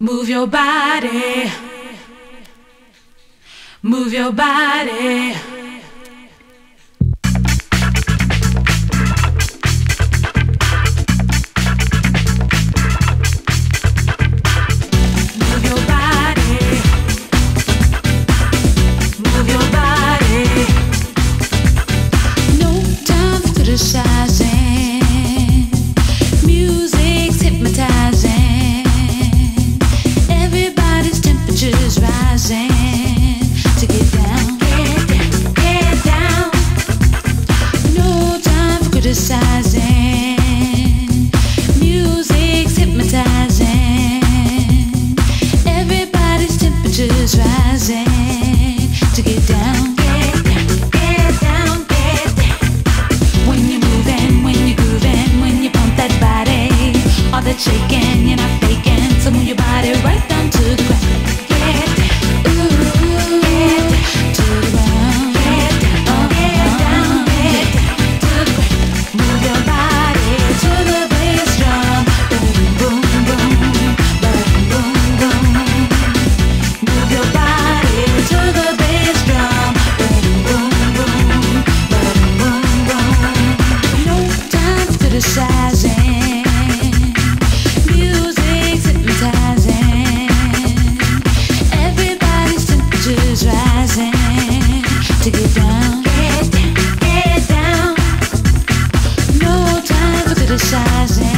Move your body. Move your body. shake criticizing